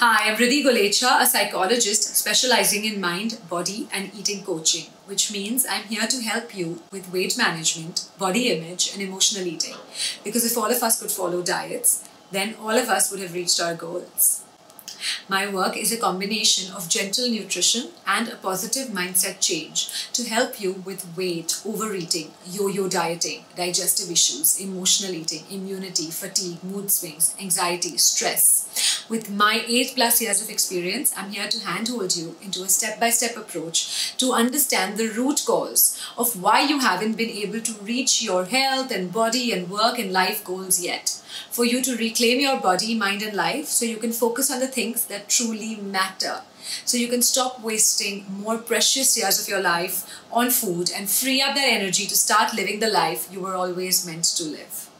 Hi, I'm Ridhi Golecha, a psychologist specializing in mind, body, and eating coaching, which means I'm here to help you with weight management, body image, and emotional eating. Because if all of us could follow diets, then all of us would have reached our goals. My work is a combination of gentle nutrition and a positive mindset change to help you with weight, overeating, yo-yo dieting, digestive issues, emotional eating, immunity, fatigue, mood swings, anxiety, stress. With my 8 plus years of experience, I'm here to handhold you into a step-by-step approach to understand the root cause of why you haven't been able to reach your health and body and work and life goals yet for you to reclaim your body, mind, and life so you can focus on the things that truly matter. So you can stop wasting more precious years of your life on food and free up that energy to start living the life you were always meant to live.